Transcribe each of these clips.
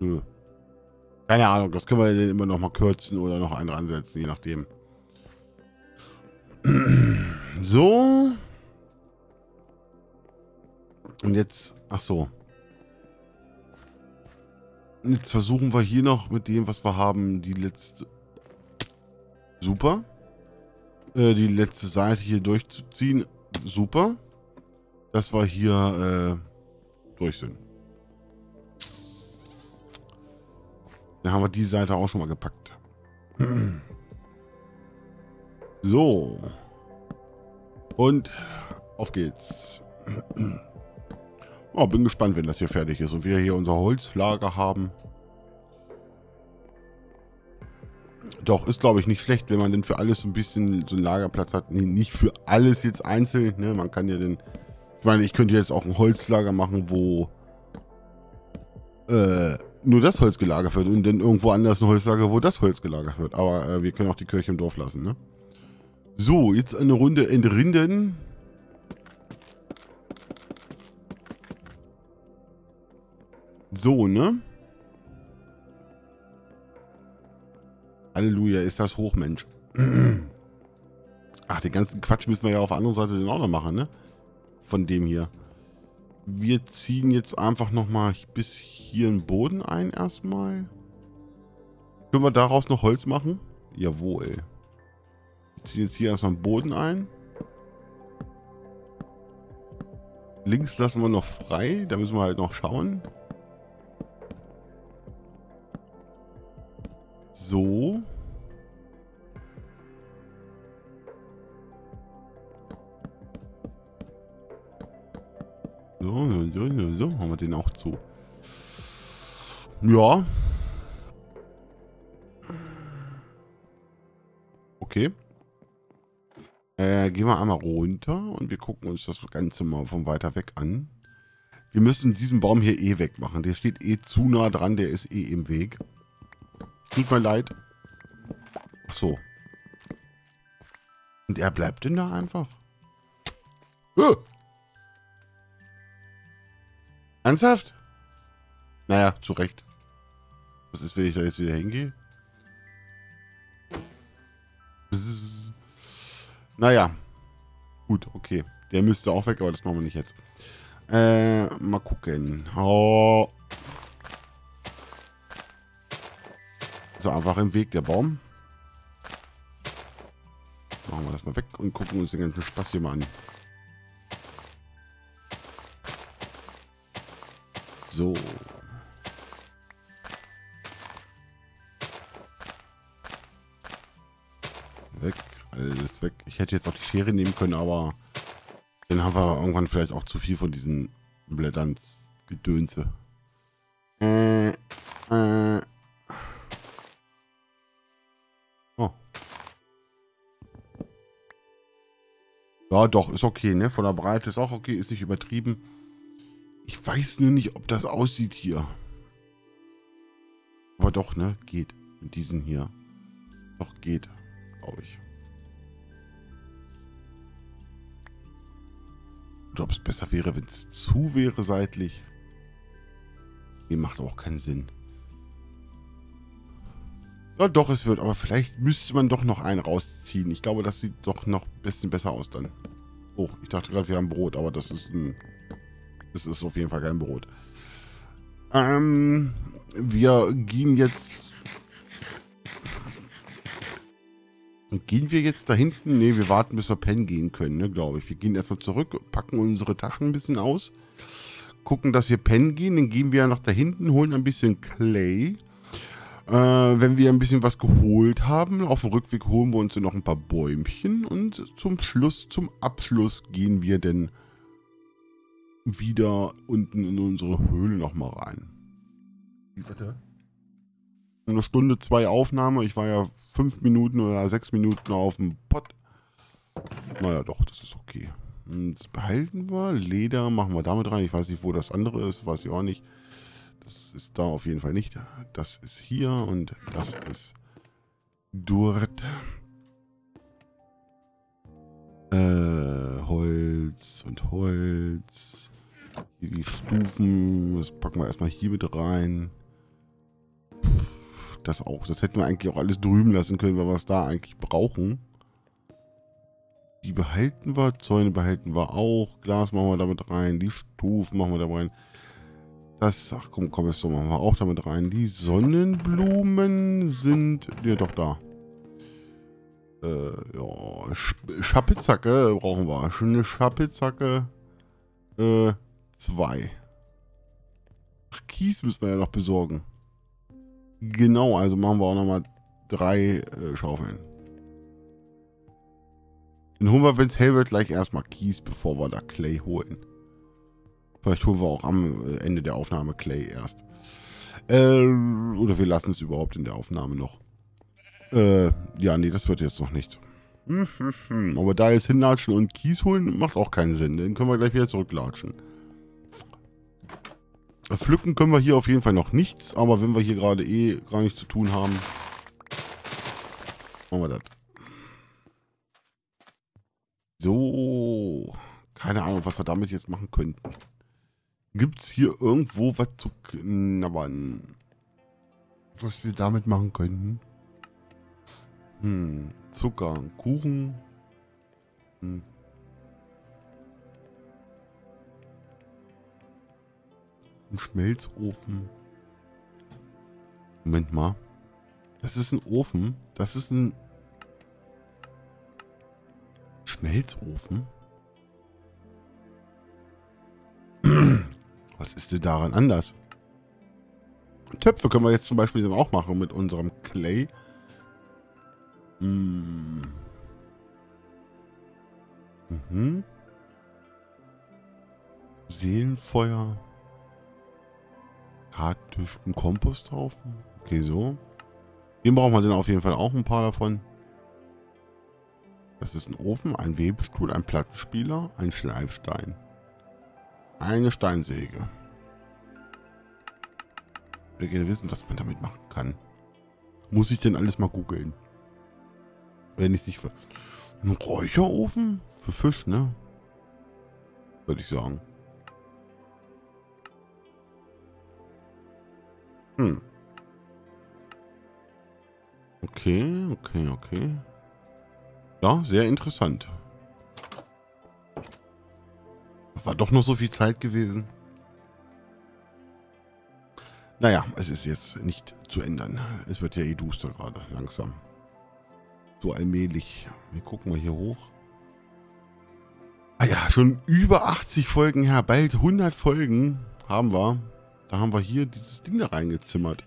Nö. Keine Ahnung, das können wir dann immer noch mal kürzen oder noch einen ransetzen, je nachdem. So. Und jetzt, ach so. Jetzt versuchen wir hier noch mit dem, was wir haben, die letzte... Super. Äh, die letzte Seite hier durchzuziehen. Super. Dass wir hier äh, durch sind. Dann haben wir die Seite auch schon mal gepackt. So. Und auf geht's. Oh, bin gespannt, wenn das hier fertig ist und wir hier unser Holzlager haben. Doch, ist glaube ich nicht schlecht, wenn man denn für alles so ein bisschen so einen Lagerplatz hat. Nee, nicht für alles jetzt einzeln. Ne? Man kann ja den... Ich meine, ich könnte jetzt auch ein Holzlager machen, wo äh, nur das Holz gelagert wird und dann irgendwo anders ein Holzlager, wo das Holz gelagert wird. Aber äh, wir können auch die Kirche im Dorf lassen, ne? So, jetzt eine Runde entrinden. So, ne? Halleluja, ist das hoch, Mensch. Ach, den ganzen Quatsch müssen wir ja auf der anderen Seite dann auch noch machen, ne? Von dem hier. Wir ziehen jetzt einfach nochmal bis hier einen Boden ein erstmal. Können wir daraus noch Holz machen? Jawohl. Wir ziehen jetzt hier erstmal einen Boden ein. Links lassen wir noch frei. Da müssen wir halt noch schauen. So. So, so, so, so, haben wir den auch zu. Ja. Okay. Äh, gehen wir einmal runter und wir gucken uns das Ganze mal von weiter weg an. Wir müssen diesen Baum hier eh wegmachen. Der steht eh zu nah dran, der ist eh im Weg. Tut mir leid. Ach so. Und er bleibt denn da einfach? Äh! Ernsthaft? Naja, zu Recht. Was ist, wenn ich da jetzt wieder hingehe? Naja. Gut, okay. Der müsste auch weg, aber das machen wir nicht jetzt. Äh, mal gucken. Oh. So, einfach im Weg, der Baum. Machen wir das mal weg und gucken uns den ganzen Spaß hier mal an. So. Weg, alles weg. Ich hätte jetzt auch die Schere nehmen können, aber dann haben wir irgendwann vielleicht auch zu viel von diesen Blättern Gedönse. Äh, äh, Ja, doch, ist okay, ne? Von der Breite ist auch okay, ist nicht übertrieben. Ich weiß nur nicht, ob das aussieht hier. Aber doch, ne? Geht. Mit diesen hier. Doch, geht. Glaube ich. Oder ob es besser wäre, wenn es zu wäre seitlich. Nee, macht auch keinen Sinn. Ja, doch, es wird. Aber vielleicht müsste man doch noch einen rausziehen. Ich glaube, das sieht doch noch ein bisschen besser aus dann. Oh, ich dachte gerade, wir haben Brot, aber das ist ein... Das ist auf jeden Fall kein Brot. Ähm, wir gehen jetzt... Gehen wir jetzt da hinten? Ne, wir warten, bis wir pennen gehen können, ne, glaube ich. Wir gehen erstmal zurück, packen unsere Taschen ein bisschen aus, gucken, dass wir pennen gehen, dann gehen wir nach da hinten, holen ein bisschen Clay äh, wenn wir ein bisschen was geholt haben, auf dem Rückweg holen wir uns noch ein paar Bäumchen und zum Schluss, zum Abschluss gehen wir dann wieder unten in unsere Höhle nochmal rein. Wie warte? Eine Stunde, zwei Aufnahme. Ich war ja fünf Minuten oder sechs Minuten auf dem Pott. Naja, doch, das ist okay. Das behalten wir. Leder machen wir damit rein. Ich weiß nicht, wo das andere ist, weiß ich auch nicht. Das ist da auf jeden Fall nicht. Das ist hier und das ist dort. Äh, Holz und Holz. Hier die Stufen. Das packen wir erstmal hier mit rein. das auch. Das hätten wir eigentlich auch alles drüben lassen können, weil wir es da eigentlich brauchen. Die behalten wir, Zäune behalten wir auch. Glas machen wir damit rein. Die Stufen machen wir da rein. Das, ach komm, komm, so machen wir auch damit rein. Die Sonnenblumen sind, ja doch da. Äh, ja, Schapizacke brauchen wir. Eine Schapizacke, äh, zwei. Ach, Kies müssen wir ja noch besorgen. Genau, also machen wir auch nochmal drei äh, Schaufeln. Dann holen wir, wenn es hell wird, gleich erstmal Kies, bevor wir da Clay holen. Vielleicht holen wir auch am äh, Ende der Aufnahme Clay erst. Äh, oder wir lassen es überhaupt in der Aufnahme noch. Äh, ja, nee, das wird jetzt noch nichts. Aber da jetzt hinlatschen und Kies holen, macht auch keinen Sinn. Den können wir gleich wieder zurücklatschen. Pflücken können wir hier auf jeden Fall noch nichts, aber wenn wir hier gerade eh gar nichts zu tun haben, machen wir das. So, keine Ahnung, was wir damit jetzt machen könnten. Gibt es hier irgendwo was zu knabbern? Was wir damit machen könnten? Hm, Zucker, Kuchen. Hm. Ein Schmelzofen. Moment mal. Das ist ein Ofen. Das ist ein Schmelzofen. Was ist denn daran anders? Töpfe können wir jetzt zum Beispiel dann auch machen mit unserem Clay. Hm. Mhm. Seelenfeuer. Kartentisch, ein Komposthaufen. Okay, so. Hier brauchen wir dann auf jeden Fall auch ein paar davon. Das ist ein Ofen, ein Webstuhl, ein Plattenspieler, ein Schleifstein. Eine Steinsäge. Ich will gerne wissen, was man damit machen kann. Muss ich denn alles mal googeln? Wenn ich nicht für... Ein Räucherofen? Für Fisch, ne? Würde ich sagen. Hm. Okay, okay, okay. Ja, sehr interessant. War doch noch so viel Zeit gewesen. Naja, es ist jetzt nicht zu ändern. Es wird ja eh duster gerade, langsam. So allmählich. Wir gucken mal hier hoch. Ah ja, schon über 80 Folgen her. Bald 100 Folgen haben wir. Da haben wir hier dieses Ding da reingezimmert.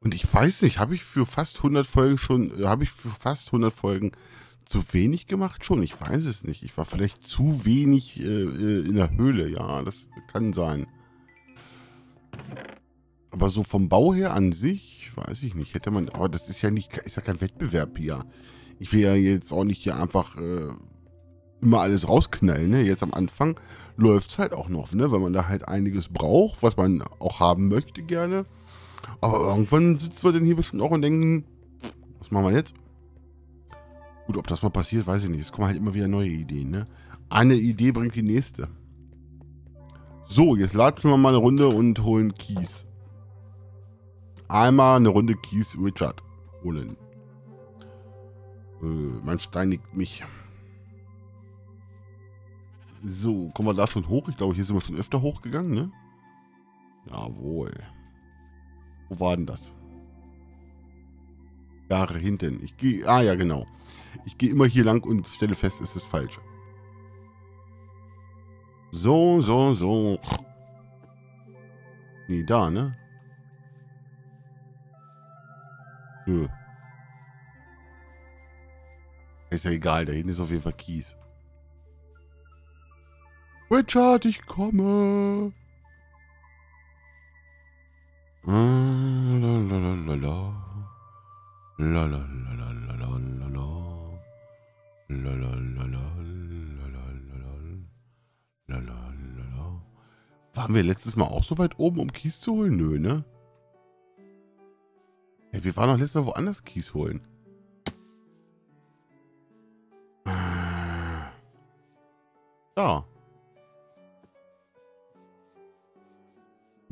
Und ich weiß nicht, habe ich für fast 100 Folgen schon, äh, habe ich für fast 100 Folgen zu wenig gemacht schon? Ich weiß es nicht. Ich war vielleicht zu wenig äh, äh, in der Höhle. Ja, das kann sein. Aber so vom Bau her an sich, weiß ich nicht, hätte man, aber das ist ja nicht, ist ja kein Wettbewerb hier. Ich will ja jetzt auch nicht hier einfach äh, immer alles rausknallen, ne? Jetzt am Anfang läuft es halt auch noch, ne? Weil man da halt einiges braucht, was man auch haben möchte gerne. Aber irgendwann sitzen wir denn hier bestimmt auch und denken, was machen wir jetzt? Gut, ob das mal passiert, weiß ich nicht. Es kommen halt immer wieder neue Ideen, ne? Eine Idee bringt die nächste. So, jetzt latschen wir mal eine Runde und holen Kies. Einmal eine Runde Kies Richard holen. Äh, man steinigt mich. So, kommen wir da schon hoch? Ich glaube, hier sind wir schon öfter hochgegangen, ne? Jawohl. Wo war denn das? Jahre hinten. Ich gehe. Ah ja, genau. Ich gehe immer hier lang und stelle fest, es ist falsch. So, so, so. Nee, da, ne? Nö. Ist ja egal, da hinten ist auf jeden Fall Kies. Richard, ich komme. Waren wir letztes Mal auch so weit oben, um Kies zu holen? Nö, ne? Hey, wir waren doch letztes Mal woanders Kies holen.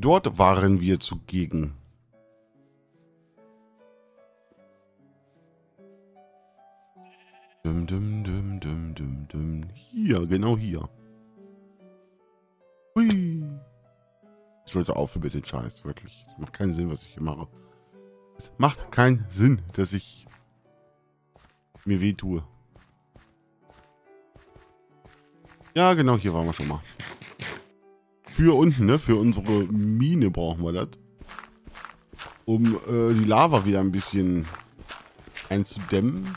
Dort waren wir zugegen. Dum, dum, dum, dum, dum, dum. Hier, genau hier. Hui. Ich sollte aufhören mit den Scheiß, wirklich. Es macht keinen Sinn, was ich hier mache. Es macht keinen Sinn, dass ich mir weh tue. Ja, genau, hier waren wir schon mal. Für unten, ne? Für unsere Mine brauchen wir das. Um äh, die Lava wieder ein bisschen einzudämmen.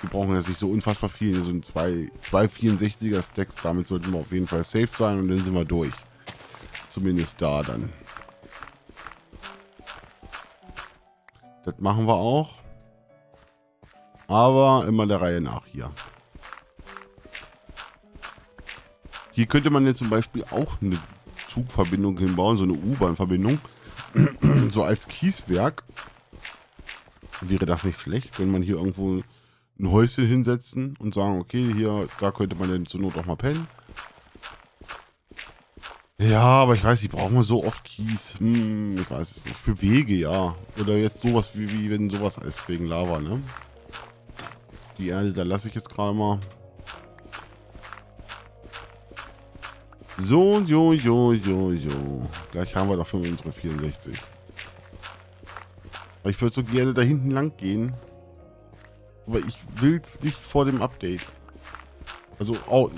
Wir brauchen jetzt nicht so unfassbar viel. Hier sind zwei, zwei 64er Stacks. Damit sollten wir auf jeden Fall safe sein und dann sind wir durch. Zumindest da dann. Das machen wir auch. Aber immer der Reihe nach hier. Hier könnte man jetzt zum Beispiel auch eine Zugverbindung hinbauen, so eine U-Bahn-Verbindung. so als Kieswerk. Wäre das nicht schlecht, wenn man hier irgendwo ein Häuschen hinsetzen und sagen, okay, hier, da könnte man dann zur Not auch mal pennen. Ja, aber ich weiß nicht, brauchen wir so oft Kies? Hm, ich weiß es nicht. Für Wege, ja. Oder jetzt sowas wie, wie wenn sowas ist, wegen Lava, ne? Die Erde, da lasse ich jetzt gerade mal. So, jo, jo, jo, jo. Gleich haben wir doch schon unsere 64. Aber ich würde so gerne da hinten lang gehen. Aber ich will es nicht vor dem Update. Also auch,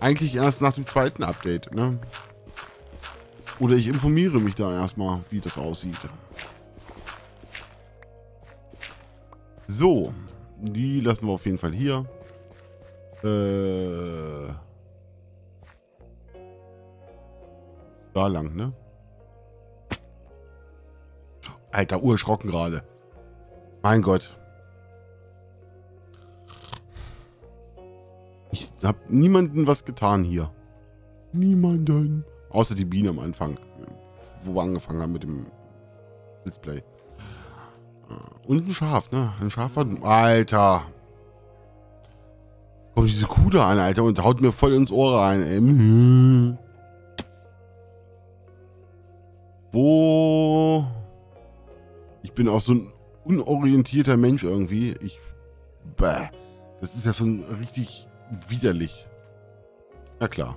eigentlich erst nach dem zweiten Update, ne? Oder ich informiere mich da erstmal, wie das aussieht. So, die lassen wir auf jeden Fall hier. Äh, da lang, ne? Alter, urschrocken gerade. Mein Gott. Ich hab niemanden was getan hier. Niemanden. Außer die Biene am Anfang, wo wir angefangen haben mit dem Display. Äh, und ein Schaf, ne? Ein Schaf hat... Alter. Kommt diese Kuh da an, Alter, und haut mir voll ins Ohr rein, ey. Wo... Ich bin auch so ein unorientierter Mensch irgendwie. Ich... Bäh. Das ist ja schon richtig widerlich. Na klar.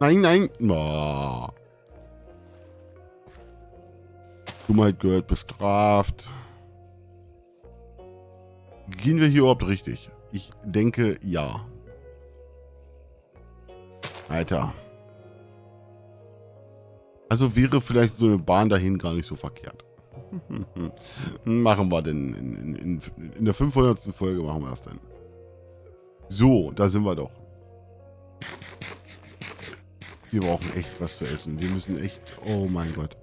Nein, nein. Oh. Dummheit gehört bestraft. Gehen wir hier überhaupt richtig? Ich denke, ja. Alter. Also wäre vielleicht so eine Bahn dahin gar nicht so verkehrt. machen wir denn. In, in, in der 500. Folge machen wir das dann. So, da sind wir doch. Wir brauchen echt was zu essen. Wir müssen echt... Oh mein Gott.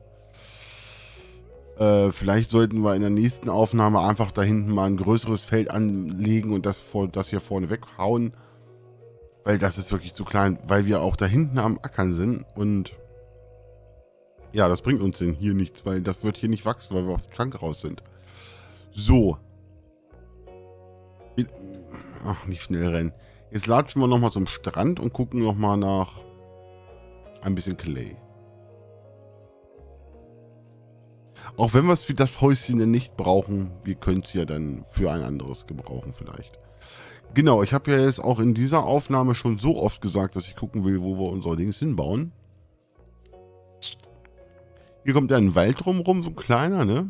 Äh, vielleicht sollten wir in der nächsten Aufnahme einfach da hinten mal ein größeres Feld anlegen und das, vor, das hier vorne weghauen. Weil das ist wirklich zu klein. Weil wir auch da hinten am Ackern sind. Und ja, das bringt uns denn hier nichts. Weil das wird hier nicht wachsen, weil wir auf Chunk raus sind. So. Ach, nicht schnell rennen. Jetzt latschen wir nochmal zum Strand und gucken nochmal nach ein bisschen Clay. Auch wenn wir es für das Häuschen denn nicht brauchen, wir können es ja dann für ein anderes gebrauchen vielleicht. Genau, ich habe ja jetzt auch in dieser Aufnahme schon so oft gesagt, dass ich gucken will, wo wir unsere Dings hinbauen. Hier kommt ja ein Wald drumherum, so ein kleiner, ne?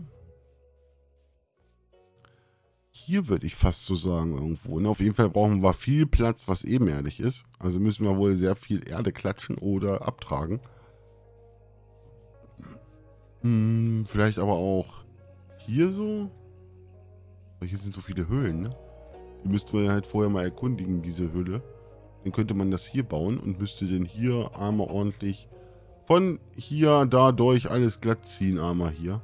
hier, würde ich fast so sagen, irgendwo. Ne? Auf jeden Fall brauchen wir viel Platz, was ebenerdig ist. Also müssen wir wohl sehr viel Erde klatschen oder abtragen. Hm, vielleicht aber auch hier so. Hier sind so viele Höhlen, ne? Die müssten wir halt vorher mal erkundigen, diese Höhle. Dann könnte man das hier bauen und müsste dann hier einmal ordentlich von hier da durch alles glatt ziehen, einmal hier.